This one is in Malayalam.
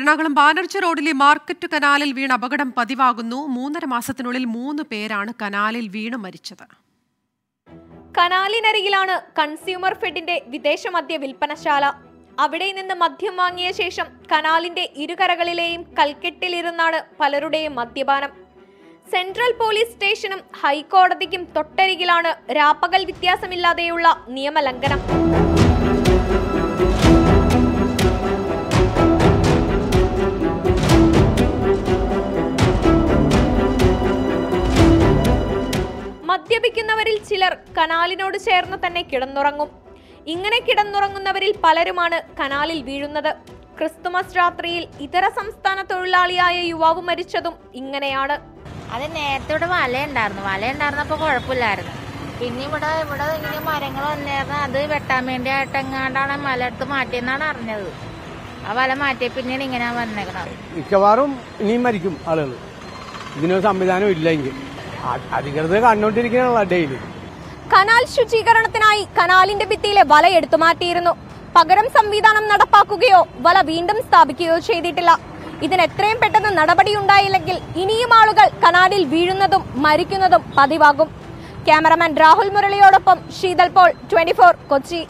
എറണാകുളം ബാനർജി റോഡിലെ മാർക്കറ്റ് കനാലിൽ വീണ് അപകടം പതിവാകുന്നു. മൂന്നര മാസത്തിനുള്ളിൽ മൂന്ന് പേരാണ് കനാലിൽ വീണ് മരിച്ചത്. കനാലിനരികിലാണ് കൺസ്യൂമർ ഫെഡിന്റെ വിദേശ മദ്യ വിൽപ്പനശാല. അവിടെ നിന്ന് മദ്യം വാങ്ങിയ ശേഷം കനാലിന്റെ ഇരുകരകളിലെയും കൽക്കെട്ടിലിരുന്നാണ് പലരുടെയും മദ്യപാനം. സെൻട്രൽ പോലീസ് സ്റ്റേഷനും ഹൈക്കോടതിക്കും തൊട്ടരികിലാണ് രാപ്പകൽ വ്യത്യാസമില്ലാതെയുള്ള നിയമലംഘനം. മദ്യപിക്കുന്നവരിൽ ചിലർ കനാലിനോട് ചേർന്ന് തന്നെ കിടന്നുറങ്ങും. ഇങ്ങനെ കിടന്നുറങ്ങുന്നവരിൽ പലരുമാണ് കനാലിൽ വീഴുന്നത്. ക്രിസ്തുമസ് രാത്രിയിൽ ഇതര സംസ്ഥാന തൊഴിലാളിയായ യുവാവ് മരിച്ചതും ഇങ്ങനെയാണ്. അത് നേരത്തെ ഇവിടെ വല ഉണ്ടായിരുന്നു വല ഉണ്ടായിരുന്നപ്പോ കുഴപ്പമില്ലായിരുന്നു. പിന്നെ ഇവിടെ ഇവിടെ ഇങ്ങനെ മരങ്ങൾ വന്നായിരുന്നു അത് വെട്ടാൻ വേണ്ടി ആയിട്ടെങ്ങാണ്ടാണ് മല എടുത്ത് മാറ്റിയെന്നാണ് അറിഞ്ഞത്. ആ വല മാറ്റിയ പിന്നെയാണ് ഇങ്ങനെ വന്നേക്കണത്. മിക്കവാറും ഇനിയും മരിക്കും ആളുകൾ ഇതിനൊരു സംവിധാനം ഇല്ലെങ്കിൽ അധികൃതർ കണ്ടോണ്ടിരിക്കണല്ലോ ഡെയിലി കനാൽ ശുചീകരണത്തിനായി കനാലിന്റെ ഭിത്തിയിലെ വല എടുത്തു മാറ്റിയിരുന്നു. പകരം സംവിധാനം നടപ്പാക്കുകയോ വല വീണ്ടും സ്ഥാപിക്കുകയോ ചെയ്തിട്ടില്ല. ഇതിന് എത്രയും പെട്ടെന്ന് നടപടിയുണ്ടായില്ലെങ്കിൽ ഇനിയും ആളുകൾ കനാലിൽ വീഴുന്നതും മരിക്കുന്നതും പതിവാകും. ക്യാമറമാൻ രാഹുൽ മുരളിയോടൊപ്പം ശീതൽ പോൾ ട്വന്റി കൊച്ചി.